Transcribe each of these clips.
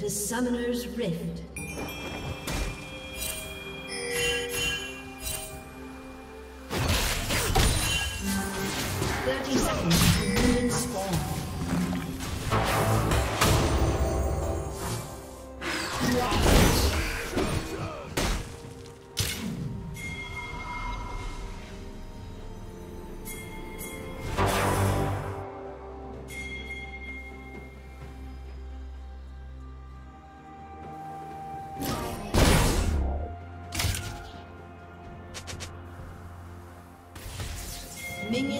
to Summoner's Rift.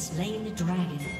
Slain the dragon.